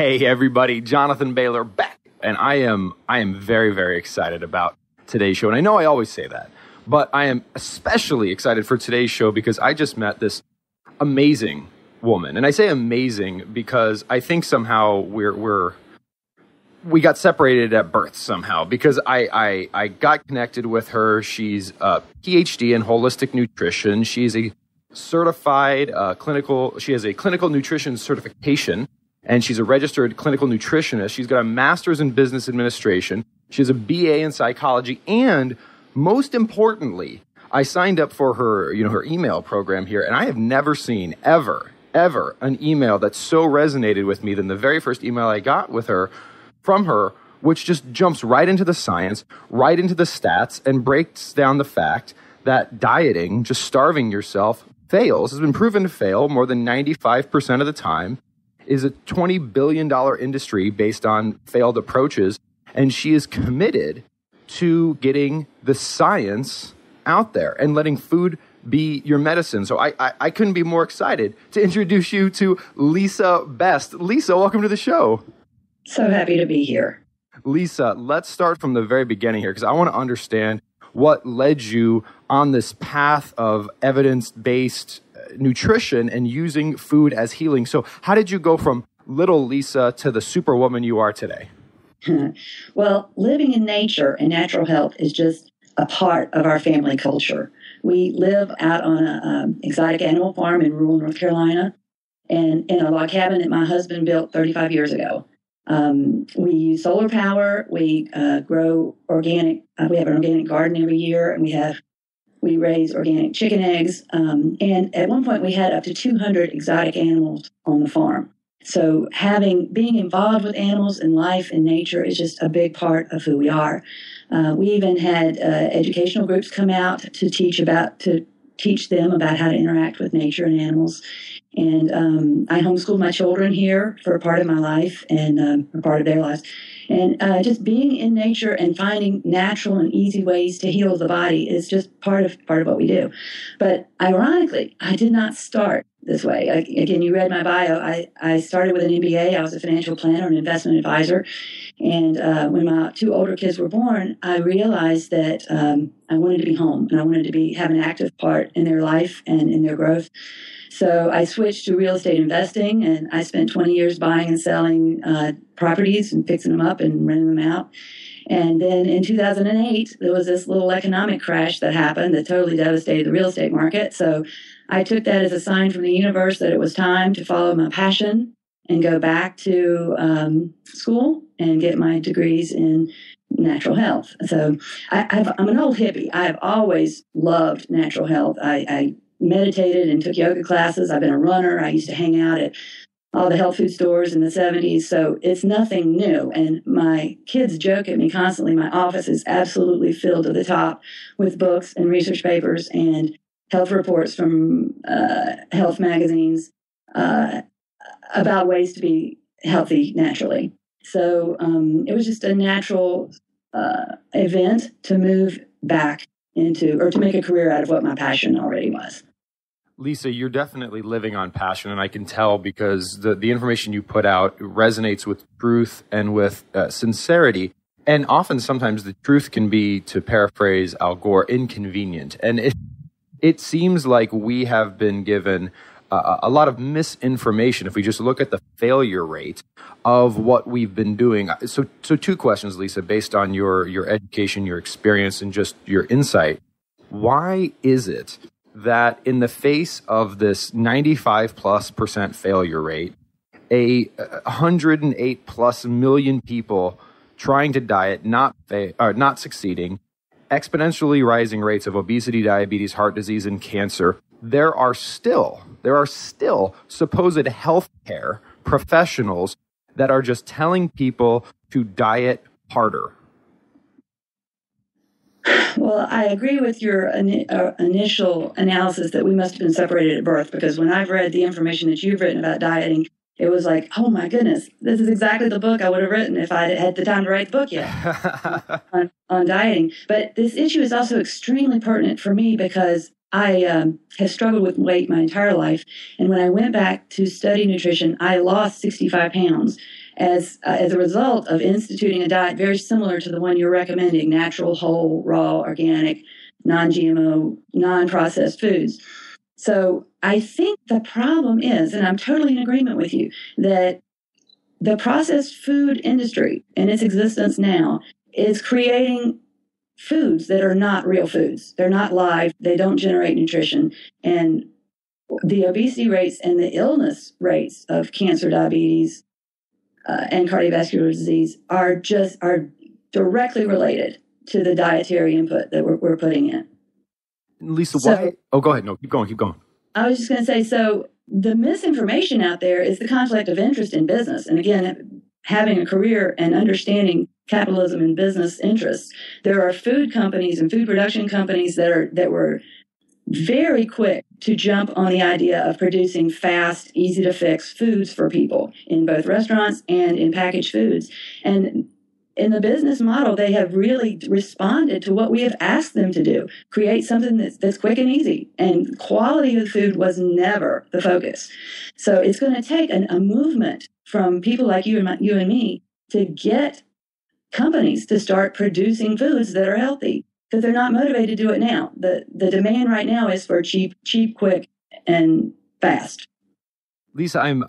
Hey everybody, Jonathan Bailor back. And I am I am very very excited about today's show. And I know I always say that, but I am especially excited for today's show because I just met this amazing woman. And I say amazing because I think somehow we're we're we got separated at birth somehow because I, I I got connected with her. She's a PhD in holistic nutrition. She's a certified uh, clinical. She has a clinical nutrition certification, and she's a registered clinical nutritionist. She's got a master's in business administration. She has a BA in psychology, and most importantly, I signed up for her you know her email program here, and I have never seen ever ever an email that so resonated with me than the very first email I got with her from her, which just jumps right into the science, right into the stats, and breaks down the fact that dieting, just starving yourself, fails, has been proven to fail more than 95% of the time, is a $20 billion industry based on failed approaches. And she is committed to getting the science out there and letting food be your medicine. So I, I, I couldn't be more excited to introduce you to Lisa Best. Lisa, welcome to the show. So happy to be here. Lisa, let's start from the very beginning here because I want to understand what led you on this path of evidence based nutrition and using food as healing. So, how did you go from little Lisa to the superwoman you are today? well, living in nature and natural health is just a part of our family culture. We live out on an um, exotic animal farm in rural North Carolina and in a log cabin that my husband built 35 years ago. Um, we use solar power. We uh, grow organic. Uh, we have an organic garden every year, and we have we raise organic chicken eggs. Um, and at one point, we had up to 200 exotic animals on the farm. So having being involved with animals and life and nature is just a big part of who we are. Uh, we even had uh, educational groups come out to teach about to teach them about how to interact with nature and animals. And um, I homeschooled my children here for a part of my life and um, a part of their lives. And uh, just being in nature and finding natural and easy ways to heal the body is just part of part of what we do. But ironically, I did not start this way. I, again, you read my bio. I, I started with an MBA. I was a financial planner and investment advisor. And uh, when my two older kids were born, I realized that um, I wanted to be home and I wanted to be have an active part in their life and in their growth. So I switched to real estate investing, and I spent 20 years buying and selling uh, properties and fixing them up and renting them out. And then in 2008, there was this little economic crash that happened that totally devastated the real estate market. So I took that as a sign from the universe that it was time to follow my passion and go back to um, school and get my degrees in natural health. So I, am an old hippie. I have always loved natural health. I, I meditated and took yoga classes. I've been a runner. I used to hang out at all the health food stores in the 70s. So it's nothing new. And my kids joke at me constantly. My office is absolutely filled to the top with books and research papers and health reports from uh, health magazines uh, about ways to be healthy naturally. So um, it was just a natural uh, event to move back into or to make a career out of what my passion already was. Lisa, you're definitely living on passion, and I can tell because the, the information you put out resonates with truth and with uh, sincerity. And often, sometimes the truth can be, to paraphrase Al Gore, inconvenient. And it, it seems like we have been given uh, a lot of misinformation if we just look at the failure rate of what we've been doing. So, so two questions, Lisa, based on your, your education, your experience, and just your insight. Why is it that in the face of this 95 plus percent failure rate, a 108 plus million people trying to diet, not fa- uh, not succeeding, exponentially rising rates of obesity, diabetes, heart disease, and cancer, there are still there are still supposed healthcare professionals that are just telling people to diet harder well, I agree with your in, uh, initial analysis that we must have been separated at birth because when I've read the information that you've written about dieting, it was like, oh my goodness, this is exactly the book I would have written if I had the time to write the book yet on, on, dieting. But this issue is also extremely pertinent for me because I um, have struggled with weight my entire life. And when I went back to study nutrition, I lost 65 pounds. As uh, as a result of instituting a diet very similar to the one you're recommending: natural, whole, raw, organic, non-GMO, non-processed foods. So I think the problem is, and I'm totally in agreement with you, that the processed food industry in its existence now is creating foods that are not real foods. They're not live, they don't generate nutrition. And the obesity rates and the illness rates of cancer, diabetes, uh, and cardiovascular disease are just are directly related to the dietary input that we're, we're putting in. Lisa, so, why? Oh, go ahead. No, keep going. Keep going. I was just going to say so the misinformation out there is the conflict of interest in business. And again, having a career and understanding capitalism and business interests. There are food companies and food production companies that are that were very quick to jump on the idea of producing fast, easy to fix foods for people in both restaurants and in packaged foods. And in the business model, they have really responded to what we have asked them to do create something that's, that's quick and easy. And quality of food was never the focus. So it's going to take an, a movement from people like you and, my, you and me to get companies to start producing foods that are healthy because they're not motivated to do it now. The, the demand right now is for cheap, cheap, quick, and fast. Lisa, I'm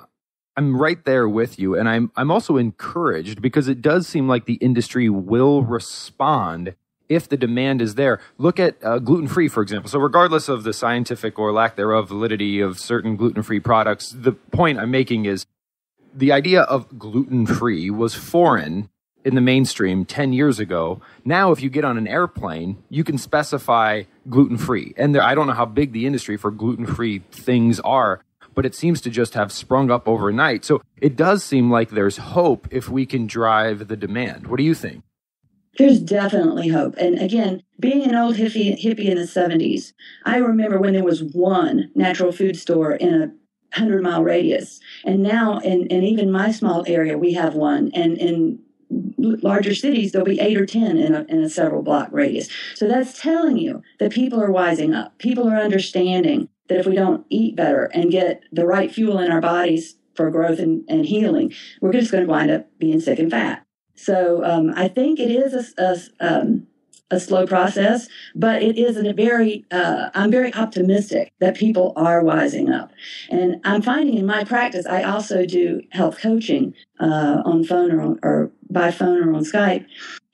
I'm right there with you, and I'm I'm also encouraged because it does seem like the industry will respond if the demand is there. Look at uh, gluten free, for example. So, regardless of the scientific or lack thereof validity of certain gluten free products, the point I'm making is the idea of gluten free was foreign in the mainstream 10 years ago. Now, if you get on an airplane, you can specify gluten free. And there, I don't know how big the industry for gluten free things are, but it seems to just have sprung up overnight. So it does seem like there's hope if we can drive the demand. What do you think? There's definitely hope. And again, being an old hippie, hippie in the 70s, I remember when there was one natural food store in a 100 mile radius. And now, in, in even my small area, we have one. And in larger cities, there'll be eight or 10 in a, in a several block radius. So that's telling you that people are wising up. People are understanding that if we don't eat better and get the right fuel in our bodies for growth and, and healing, we're just going to wind up being sick and fat. So um, I think it is a, a, um, a, slow process, but it is a very, uh, I'm very optimistic that people are wising up. And I'm finding in my practice, I also do health coaching uh, on phone or, or by phone or on Skype.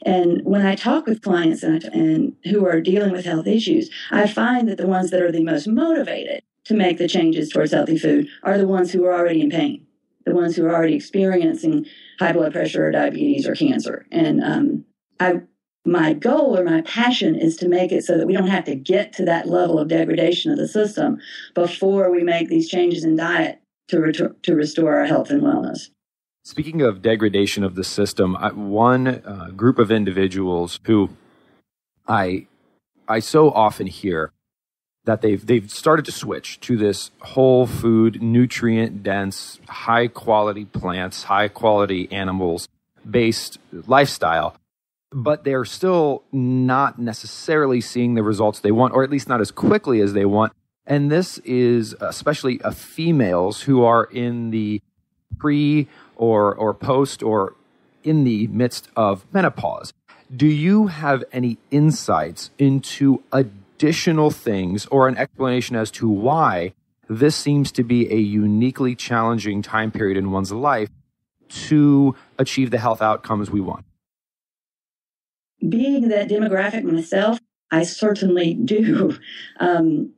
And when I talk with clients and, and who are dealing with health issues, I find that the ones that are the most motivated to make the changes towards healthy food are the ones who are already in pain, the ones who are already experiencing high blood pressure or diabetes or cancer. And um, I, my goal or my passion is to make it so that we don't have to get to that level of degradation of the system before we make these changes in diet to, to restore our health and wellness. Speaking of degradation of the system, one uh, group of individuals who I I so often hear that they've they've started to switch to this whole food, nutrient dense, high quality plants, high quality animals based lifestyle, but they're still not necessarily seeing the results they want, or at least not as quickly as they want. And this is especially uh, females who are in the pre or or post or in the midst of menopause. Do you have any insights into additional things or an explanation as to why this seems to be a uniquely challenging time period in one's life to achieve the health outcomes we want? Being that demographic myself, I certainly do. Um,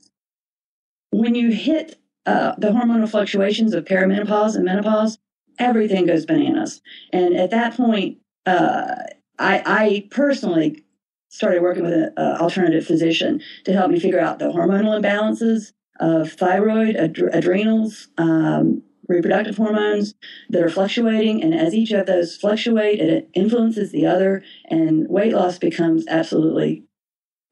when you hit uh, the hormonal fluctuations of perimenopause and menopause, everything goes bananas. And at that point, uh, I, I, personally started working with an alternative physician to help me figure out the hormonal imbalances of thyroid, ad- adrenals, um, reproductive hormones that are fluctuating. And as each of those fluctuate, it influences the other, and weight loss becomes absolutely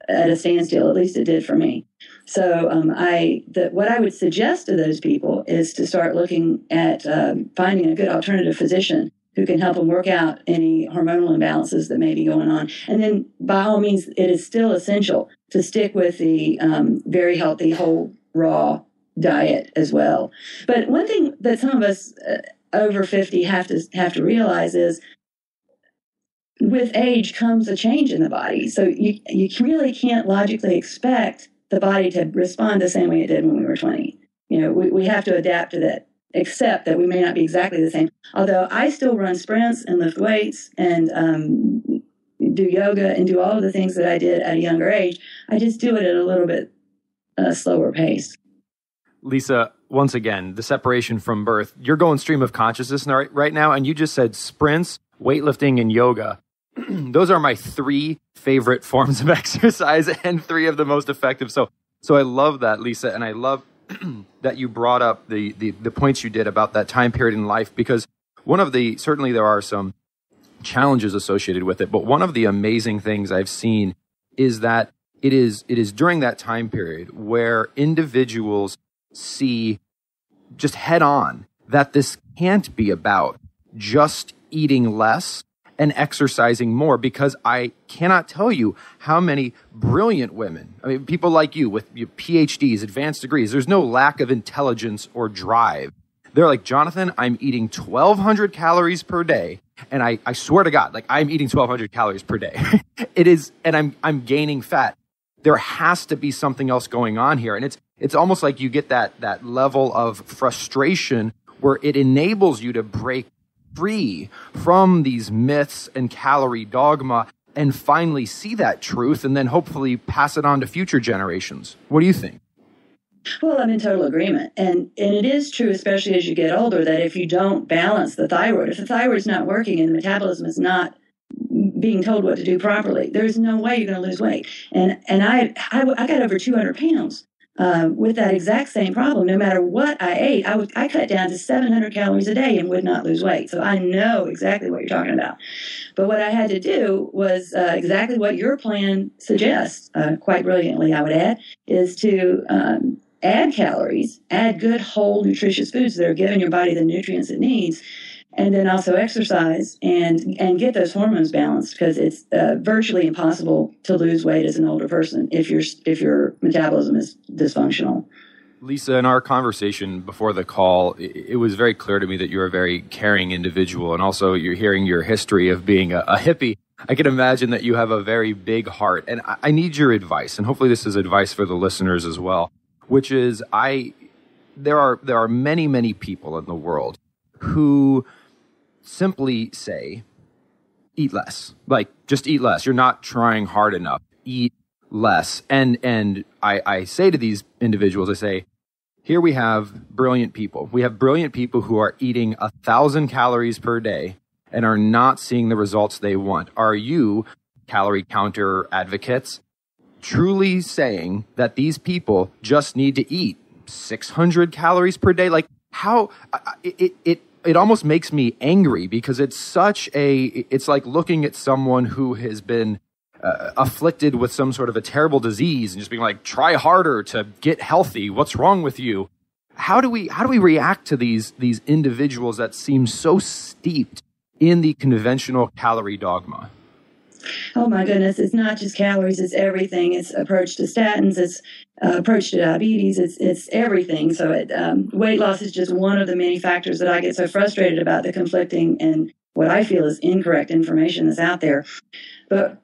at a standstill. At least it did for me. So um, I, the, what I would suggest to those people is to start looking at um, finding a good alternative physician who can help them work out any hormonal imbalances that may be going on. And then, by all means, it is still essential to stick with the um, very healthy whole raw diet as well. But one thing that some of us uh, over 50 have to have to realize is with age comes a change in the body. So you you really can't logically expect the body to respond the same way it did when we were 20. You know, we, we have to adapt to that, accept that we may not be exactly the same. Although I still run sprints and lift weights and um, do yoga and do all of the things that I did at a younger age, I just do it at a little bit uh, slower pace. Lisa, once again, the separation from birth, you're going stream of consciousness right now, and you just said sprints, weightlifting, and yoga. Those are my three favorite forms of exercise and three of the most effective. So, so I love that, Lisa, and I love that you brought up the, the the points you did about that time period in life because one of the certainly there are some challenges associated with it, but one of the amazing things I've seen is that it is it is during that time period where individuals see just head on that this can't be about just eating less and exercising more because I cannot tell you how many brilliant women, I mean, people like you with PhDs, advanced degrees, there's no lack of intelligence or drive. They're like, Jonathan, I'm eating 1,200 calories per day. And I, I swear to God, like I'm eating 1,200 calories per day. it is, and I'm, I'm gaining fat. There has to be something else going on here. And it's, it's almost like you get that, that level of frustration where it enables you to break free from these myths and calorie dogma and finally see that truth and then hopefully pass it on to future generations. What do you think? Well, I'm in total agreement. And and it is true, especially as you get older, that if you don't balance the thyroid, if the thyroid's not working and the metabolism is not being told what to do properly, there's no way you're going to lose weight. And and I I, I got over 200 pounds uh, with that exact same problem. No matter what I ate, I would I cut down to 700 calories a day and would not lose weight. So I know exactly what you're talking about. But what I had to do was uh, exactly what your plan suggests, uh, quite brilliantly, I would add, is to um, add calories, add good whole nutritious foods that are giving your body the nutrients it needs and then also exercise and and get those hormones balanced because it's uh, virtually impossible to lose weight as an older person if your if your metabolism is dysfunctional. Lisa, in our conversation before the call, it, was very clear to me that you're a very caring individual, and also you're hearing your history of being a, a hippie. I can imagine that you have a very big heart, and I, I need your advice, and hopefully this is advice for the listeners as well. Which is, I there are there are many many people in the world who simply say, eat less. Like, just eat less. You're not trying hard enough. Eat less. And, and I, I say to these individuals, I say, here we have brilliant people. We have brilliant people who are eating a thousand calories per day and are not seeing the results they want. Are you, calorie counter advocates, truly saying that these people just need to eat 600 calories per day? Like, how it, it, it almost makes me angry because it's such a it's like looking at someone who has been uh, afflicted with some sort of a terrible disease and just being like try harder to get healthy. What's wrong with you? How do we how do we react to these these individuals that seem so steeped in the conventional calorie dogma Oh my goodness, it's not just calories, it's everything. It's approach to statins, it's uh, approach to diabetes, it's it's everything. So it, um, weight loss is just one of the many factors that I get so frustrated about the conflicting and what I feel is incorrect information that's out there. But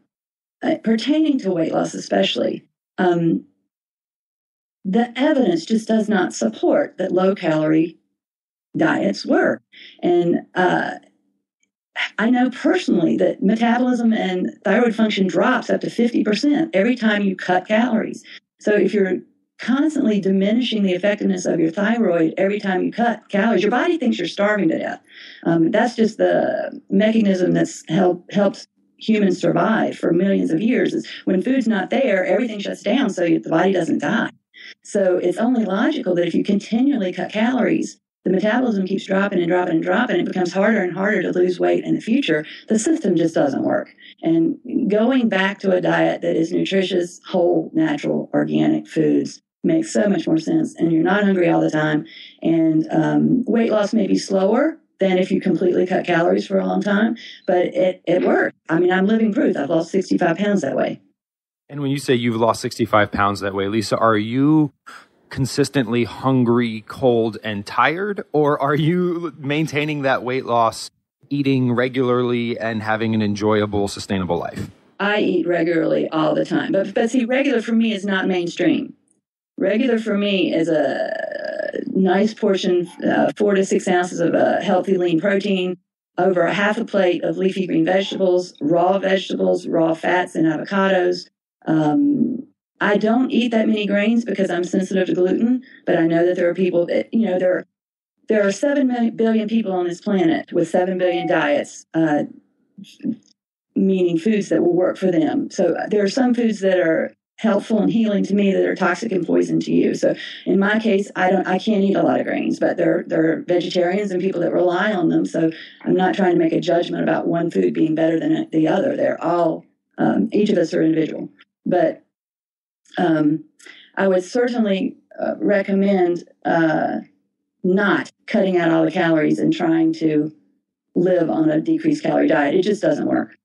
uh, pertaining to weight loss, especially, um, the evidence just does not support that low calorie diets work. And uh, I know personally that metabolism and thyroid function drops up to 50% every time you cut calories. So if you're constantly diminishing the effectiveness of your thyroid every time you cut calories, your body thinks you're starving to death. Um, that's just the mechanism that's help, helps humans survive for millions of years is when food's not there, everything shuts down so the body doesn't die. So it's only logical that if you continually cut calories, the metabolism keeps dropping and dropping and dropping. It becomes harder and harder to lose weight in the future. The system just doesn't work. And going back to a diet that is nutritious, whole, natural, organic foods makes so much more sense. And you're not hungry all the time. And um, weight loss may be slower than if you completely cut calories for a long time, but it, it works. I mean, I'm living proof. I've lost 65 pounds that way. And when you say you've lost 65 pounds that way, Lisa, are you consistently hungry, cold, and tired? Or are you maintaining that weight loss, eating regularly, and having an enjoyable, sustainable life? I eat regularly all the time. But, but see, regular for me is not mainstream. Regular for me is a nice portion, uh, four to six ounces of a healthy lean protein, over a half a plate of leafy green vegetables, raw vegetables, raw fats, and avocados. Um, I don't eat that many grains because I'm sensitive to gluten, but I know that there are people that, you know, there are, there are 7 billion people on this planet with 7 billion diets, uh, meaning foods that will work for them. So uh, there are some foods that are helpful and healing to me that are toxic and poison to you. So in my case, I don't, I can't eat a lot of grains, but there, there are vegetarians and people that rely on them. So I'm not trying to make a judgment about one food being better than the other. They're all, um, each of us are individual. But um, I would certainly uh, recommend uh, not cutting out all the calories and trying to live on a decreased calorie diet. It just doesn't work.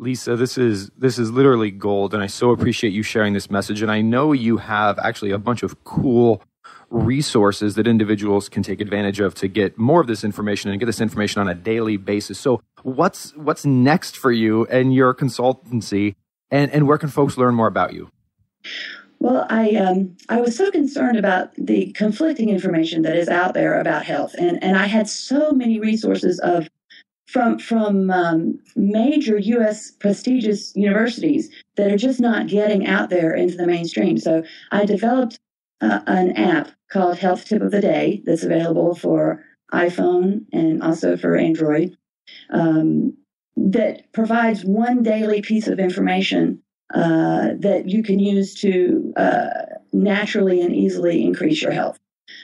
Lisa, this is this is literally gold, and I so appreciate you sharing this message. And I know you have actually a bunch of cool resources that individuals can take advantage of to get more of this information and get this information on a daily basis. So, what's what's next for you and your consultancy, and and where can folks learn more about you? Well, I um, I was so concerned about the conflicting information that is out there about health, and and I had so many resources of from from um, major U.S. prestigious universities that are just not getting out there into the mainstream. So I developed uh, an app called Health Tip of the Day that's available for iPhone and also for Android um, that provides one daily piece of information uh, that you can use to uh, naturally and easily increase your health.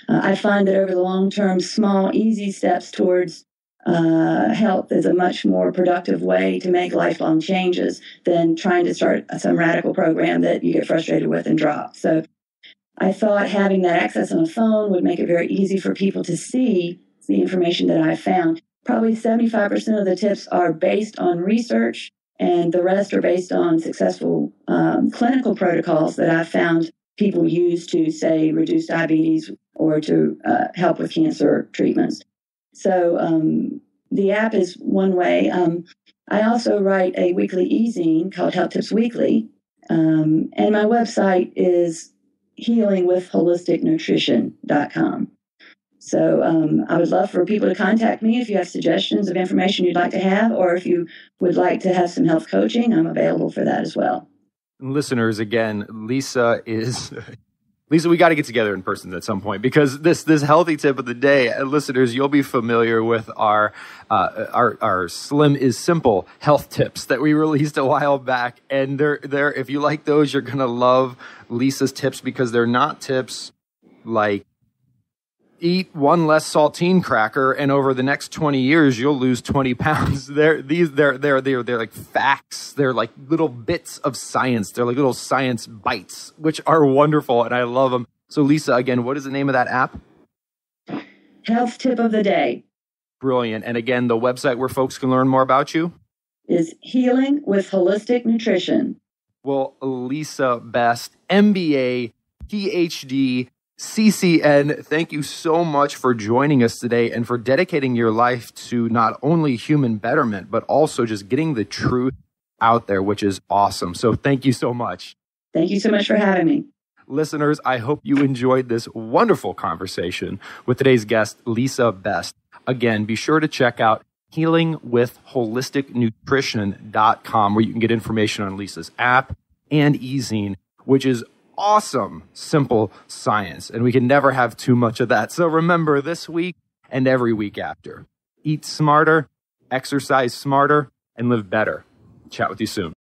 Uh, I find that over the long term, small, easy steps towards uh, health is a much more productive way to make lifelong changes than trying to start some radical program that you get frustrated with and drop. So I thought having that access on a phone would make it very easy for people to see the information that I found. Probably 75% of the tips are based on research, and the rest are based on successful um, clinical protocols that I've found people use to, say, reduce diabetes or to uh, help with cancer treatments. So um, the app is one way. Um, I also write a weekly e-zine called Health Tips Weekly, um, and my website is healingwithholisticnutrition.com. So um, I would love for people to contact me if you have suggestions of information you'd like to have, or if you would like to have some health coaching, I'm available for that as well. Listeners, again, Lisa is Lisa, we got to get together in person at some point because this this healthy tip of the day, uh, listeners, you'll be familiar with our uh, our our Slim is Simple health tips that we released a while back, and they're they're if you like those, you're gonna love Lisa's tips because they're not tips like eat one less saltine cracker and over the next 20 years you'll lose 20 pounds. They're these they're they're they're they're like facts. They're like little bits of science. They're like little science bites which are wonderful and i love them so lisa again what is the name of that app? Health tip of the day. Brilliant. And again the website where folks can learn more about you? Is healing with holistic nutrition. Well lisa best mba phd CCN, thank you so much for joining us today and for dedicating your life to not only human betterment, but also just getting the truth out there, which is awesome. So thank you so much. Thank you so much for having me. Listeners, I hope you enjoyed this wonderful conversation with today's guest, Lisa Best. Again, be sure to check out healingwithholisticnutrition.com where you can get information on Lisa's app and e-zine, which is awesome, simple science. And we can never have too much of that. So remember this week and every week after eat smarter, exercise smarter, and live better. Chat with you soon.